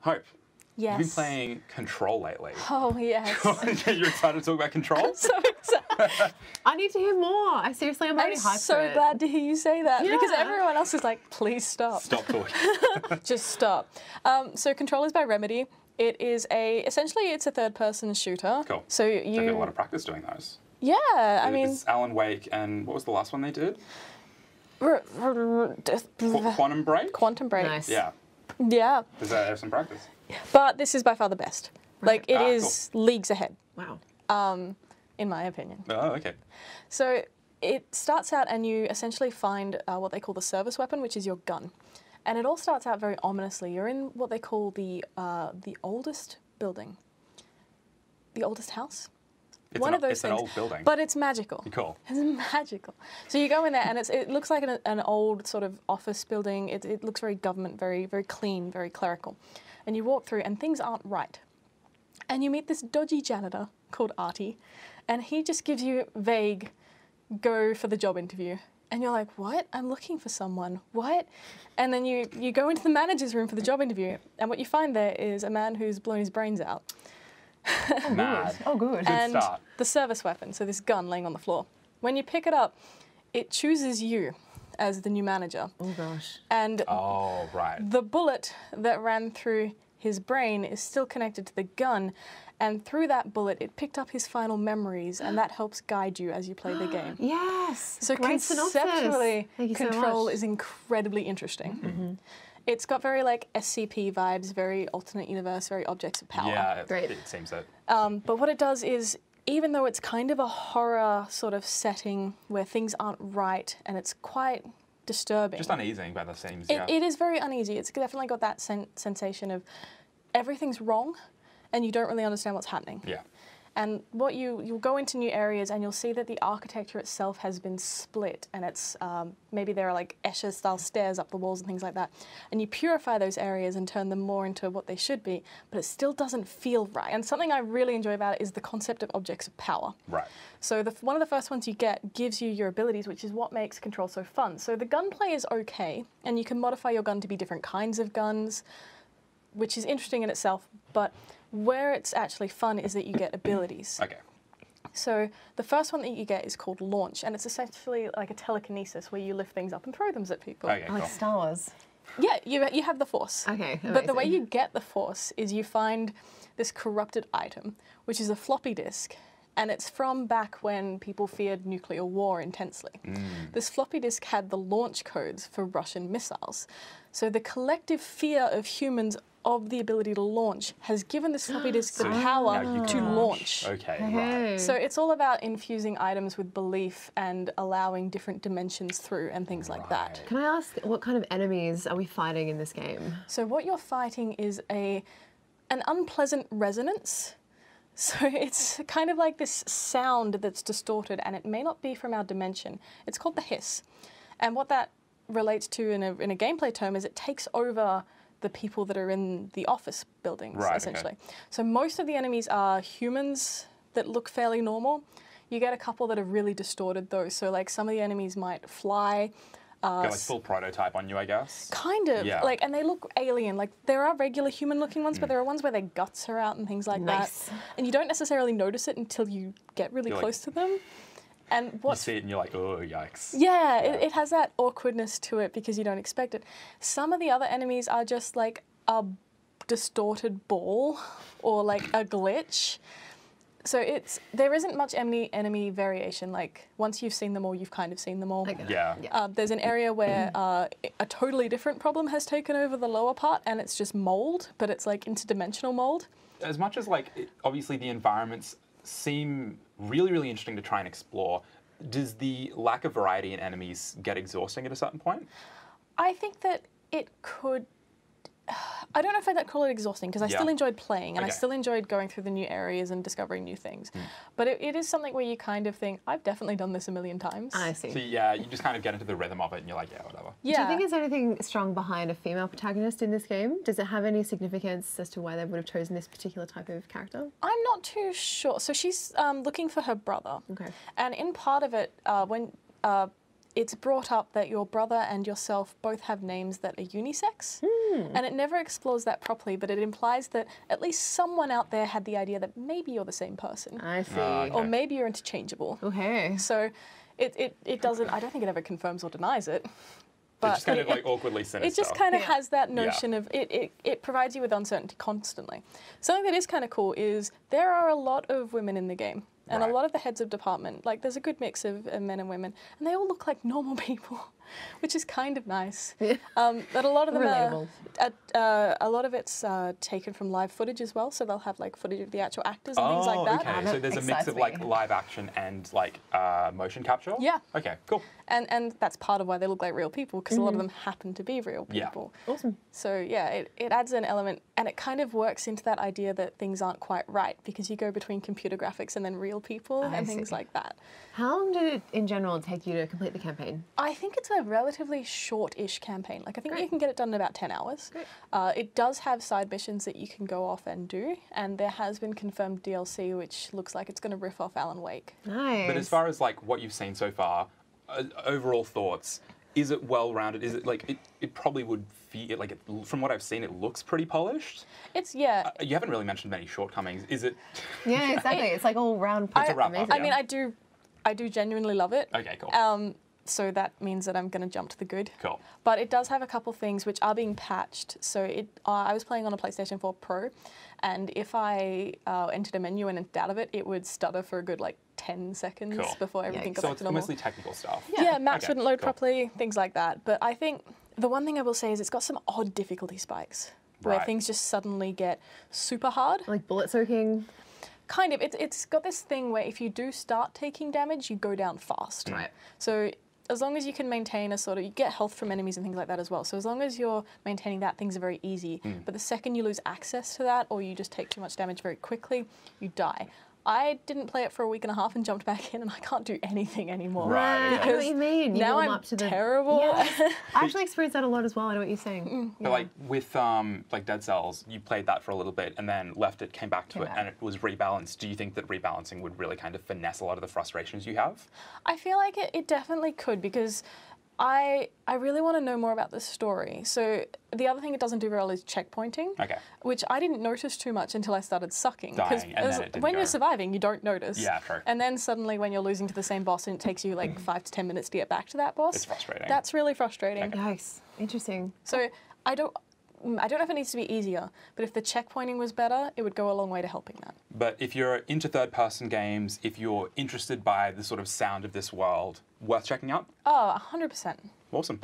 Hope. Yes. You've been playing Control lately. Oh yes. You're excited to talk about Control? so excited. I need to hear more. I seriously, I'm already I'm hyped for so it. glad to hear you say that because everyone else is like, please stop. Stop talking. Just stop. Um, so Control is by Remedy. It is a essentially it's a third person shooter. Cool. So I've got a lot of practice doing those. Yeah, I it mean It's Alan Wake and what was the last one they did? r- r- r- Qu- Quantum Break? Quantum Break. Nice. Yeah. Yeah. Does that have some practice? But this is by far the best. Like it Ah, is leagues ahead, Wow. um, in my opinion. Oh, okay. So it starts out, and you essentially find uh, what they call the service weapon, which is your gun. And it all starts out very ominously. You're in what they call the uh, the oldest building, the oldest house. It's One an, of those it's things. an old building. But it's magical. cool. It's magical. So you go in there, and it's, it looks like an, an old sort of office building. It, it looks very government, very very clean, very clerical. And you walk through, and things aren't right. And you meet this dodgy janitor called Ahti, and he just gives you vague, go for the job interview. And you're like, what? I'm looking for someone. What? And then you, you go into the manager's room for the job interview, and what you find there is a man who's blown his brains out. Oh, Mad. Oh, good. Oh good and start. the service weapon, so this gun laying on the floor. When you pick it up, it chooses you as the new manager. oh gosh. And Oh, right. the bullet that ran through his brain is still connected to the gun. And through that bullet, it picked up his final memories, and that helps guide you as you play the game. Yes. So Great synopsis. conceptually, Thank you so Control much. is incredibly interesting. Mm-hmm. It's got very like SCP vibes, very alternate universe, very objects of power. Yeah, it, Great. it seems that. Um, but what it does is, even though it's kind of a horror sort of setting where things aren't right and it's quite disturbing, Just uneasing by the seams, it, yeah. it is very uneasy. It's definitely got that sen- sensation of everything's wrong and you don't really understand what's happening. yeah. And what you you'll go into new areas and you'll see that the architecture itself has been split, and it's um, maybe there are like Escher style stairs up the walls and things like that. And you purify those areas and turn them more into what they should be, but it still doesn't feel right. And something I really enjoy about it is the concept of objects of power. Right. So the, one of the first ones you get gives you your abilities, which is what makes Control so fun. So the gunplay is okay, and you can modify your gun to be different kinds of guns, which is interesting in itself. But where it's actually fun is that you get abilities. Okay. So the first one that you get is called Launch, and it's essentially like a telekinesis where you lift things up and throw them at people. Okay, like cool. Star Wars. Yeah, you, you have the Force. Okay, But the way you get the Force is you find this corrupted item, which is a floppy disk, and it's from back when people feared nuclear war intensely. Mm. This floppy disk had the launch codes for Russian missiles. So the collective fear of humans of the ability to launch has given this floppy disk the power now to launch. Okay, Hey. right. So it's all about infusing items with belief and allowing different dimensions through and things like that. Can I ask what kind of enemies are we fighting in this game? So what you're fighting is a an unpleasant resonance. So it's kind of like this sound that's distorted and it may not be from our dimension. It's called the hiss. And what that relates to in a, in a gameplay term is it takes over the people that are in the office buildings, Right, okay. essentially. So most of the enemies are humans that look fairly normal. You get a couple that are really distorted though. So like some of the enemies might fly. Uh, Got like full prototype on you, I guess. Kind of. Yeah. Like, and they look alien. Like, there are regular human looking ones, but there are ones where their guts are out and things like Nice. that. And you don't necessarily notice it until you get really You're like- close to them. And You what's. see it and you're like, oh, yikes. Yeah, It, it has that awkwardness to it because you don't expect it. Some of the other enemies are just like a distorted ball or like a glitch. So it's there isn't much enemy enemy variation. Like once you've seen them all, you've kind of seen them all. I. Yeah. Yeah. Uh, there's an area where uh, a totally different problem has taken over the lower part, and it's just mold, but it's like interdimensional mold. As much as like, it, obviously the environments seem really, really interesting to try and explore, does the lack of variety in enemies get exhausting at a certain point? I think that it could. I don't know if I'd call it exhausting because I Yeah. still enjoyed playing and I still enjoyed going through the new areas and discovering new things. But it, it is something where you kind of think, I've definitely done this a million times. I see. So yeah, you just kind of get into the rhythm of it and you're like, yeah, whatever. yeah. Do you think there's anything strong behind a female protagonist in this game? Does it have any significance as to why they would have chosen this particular type of character? I'm not too sure. So she's um, looking for her brother. Okay. And in part of it, uh, when uh, it's brought up that your brother and yourself both have names that are unisex, and it never explores that properly, but it implies that at least someone out there had the idea that maybe you're the same person, I see. Ah, okay. or maybe you're interchangeable. okay. So it, it, it doesn't, I don't think it ever confirms or denies it. But it's just kind it, of like awkwardly sinister. it just kind of Yeah. has that notion of it, it, it provides you with uncertainty constantly. Something that is kind of cool is there are a lot of women in the game. And Right. a lot of the heads of department, like there's a good mix of, of men and women, and they all look like normal people, which is kind of nice. Um, but a lot of them Relatable. are, uh, uh, a lot of it's uh, taken from live footage as well, so they'll have like footage of the actual actors and things like that. Oh, okay. Ah, so there's a mix of like live action and like uh, motion capture. Yeah. Okay. Cool. And and that's part of why they look like real people because a lot of them happen to be real people. Yeah. people. Awesome. So yeah, it, it adds an element and it kind of works into that idea that things aren't quite right because you go between computer graphics and then real people I and things like that. How long did it, in general, take you to complete the campaign? I think it's a relatively short-ish campaign. Like I think you can get it done in about ten hours. Great. Uh, it does have side missions that you can go off and do, and there has been confirmed DLC which looks like it's going to riff off Alan Wake. Nice. But as far as like what you've seen so far, uh, overall thoughts, is it well rounded? Is it like it, it probably would feel like it, from what I've seen, it looks pretty polished. It's yeah. Uh, you haven't really mentioned many shortcomings. Is it? yeah, exactly. It's like all round. It's a wrap up, amazing. I mean. I do, I do genuinely love it. Okay, cool. Um, so that means that I'm going to jump to the good. Cool. But it does have a couple things which are being patched. So it, uh, I was playing on a PlayStation 4 Pro, and if I uh, entered a menu and entered out of it, it would stutter for a good like 10 seconds Cool. before everything Yikes. got So back it's to normal. mostly technical stuff. Yeah, yeah maps Okay, wouldn't load cool. properly, things like that. But I think the one thing I will say is it's got some odd difficulty spikes. Where Right. things just suddenly get super hard. like bullet soaking. Kind of. It's, it's got this thing where if you do start taking damage, you go down fast. Right. So as long as you can maintain a sort of, you get health from enemies and things like that as well. So as long as you're maintaining that, things are very easy. Hmm. But the second you lose access to that, or you just take too much damage very quickly, you die. I didn't play it for a week and a half and jumped back in, and I can't do anything anymore. Right, I know what you mean. You now I'm up to the terrible. Yes. I actually experienced that a lot as well. I know what you're saying. Mm. But like with um, like Dead Cells, you played that for a little bit and then left it, came back to Came it, back. and it was rebalanced. Do you think that rebalancing would really kind of finesse a lot of the frustrations you have? I feel like it, it definitely could because I I really want to know more about the story. So the other thing it doesn't do very well is checkpointing. Okay. Which I didn't notice too much until I started sucking. Dying, and as- then it didn't when go. you're surviving, you don't notice. Yeah, true. And then suddenly, when you're losing to the same boss and it takes you like five to ten minutes to get back to that boss, It's frustrating. That's really frustrating. Okay. Yikes. Interesting. So I don't. Mm, I don't know if it needs to be easier, but if the checkpointing was better, it would go a long way to helping that. But if you're into third person games, if you're interested by the sort of sound of this world, worth checking out. Oh, 100%. Awesome.